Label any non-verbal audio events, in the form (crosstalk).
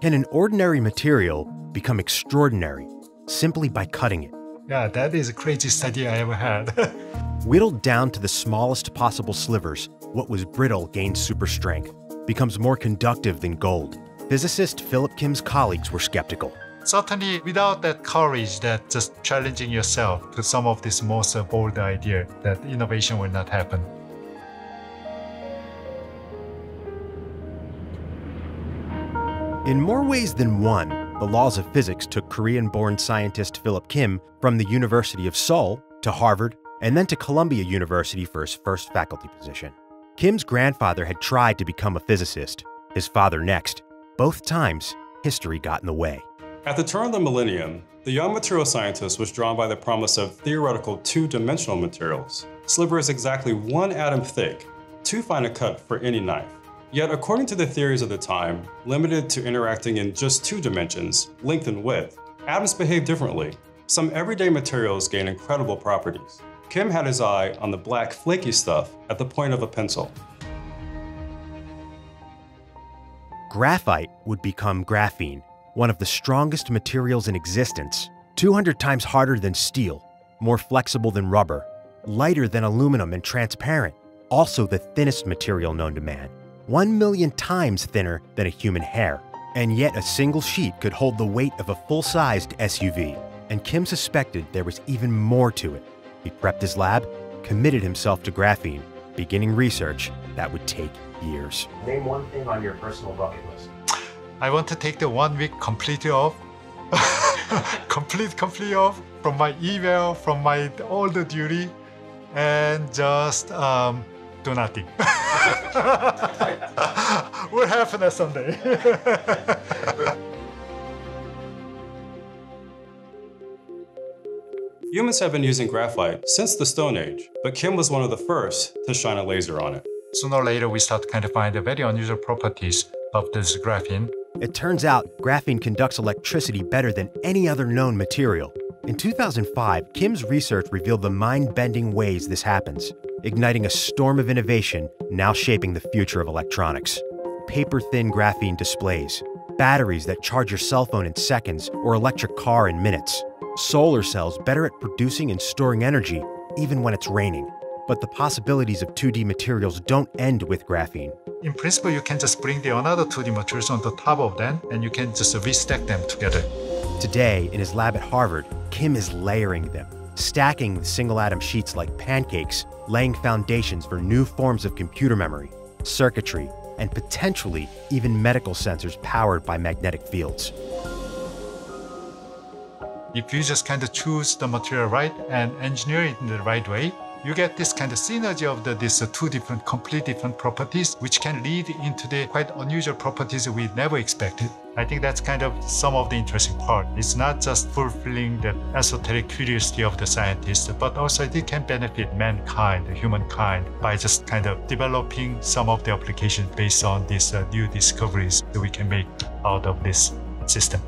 Can an ordinary material become extraordinary simply by cutting it? Yeah, that is the craziest idea I ever had. (laughs) Whittled down to the smallest possible slivers, what was brittle gains super strength, becomes more conductive than gold. Physicist Philip Kim's colleagues were skeptical. Certainly, without that courage, that just challenging yourself to some of this most bold idea, that innovation will not happen. In more ways than one, the laws of physics took Korean born scientist Philip Kim from the University of Seoul to Harvard and then to Columbia University for his first faculty position. Kim's grandfather had tried to become a physicist, his father next. Both times, history got in the way. At the turn of the millennium, the young material scientist was drawn by the promise of theoretical two-dimensional materials, slivers exactly one atom thick, too fine a cut for any knife. Yet according to the theories of the time, limited to interacting in just two dimensions, length and width, atoms behave differently. Some everyday materials gain incredible properties. Kim had his eye on the black flaky stuff at the point of a pencil. Graphite would become graphene, one of the strongest materials in existence, 200 times harder than steel, more flexible than rubber, lighter than aluminum and transparent, also the thinnest material known to man, 1 million times thinner than a human hair. And yet a single sheet could hold the weight of a full-sized SUV. And Kim suspected there was even more to it. He prepped his lab, committed himself to graphene, beginning research that would take years. Name one thing on your personal bucket list. I want to take the one week completely off. (laughs) complete, completely off from my email, from my all the duty, and just um, do nothing. (laughs) will happen someday. Humans have been using graphite since the Stone Age, but Kim was one of the first to shine a laser on it. Sooner or later, we start to kind of find the very unusual properties of this graphene. It turns out graphene conducts electricity better than any other known material. In 2005, Kim's research revealed the mind-bending ways this happens, igniting a storm of innovation now shaping the future of electronics. Paper-thin graphene displays, batteries that charge your cell phone in seconds or electric car in minutes, solar cells better at producing and storing energy even when it's raining. But the possibilities of 2D materials don't end with graphene. In principle, you can just bring the another 2D materials on the top of them and you can just restack them together. Today, in his lab at Harvard, Kim is layering them, stacking single atom sheets like pancakes, laying foundations for new forms of computer memory, circuitry, and potentially even medical sensors powered by magnetic fields. If you just kind of choose the material right and engineer it in the right way, you get this kind of synergy of the, these uh, two different, complete different properties, which can lead into the quite unusual properties we never expected. I think that's kind of some of the interesting part. It's not just fulfilling the esoteric curiosity of the scientists, but also it can benefit mankind, humankind, by just kind of developing some of the applications based on these uh, new discoveries that we can make out of this system.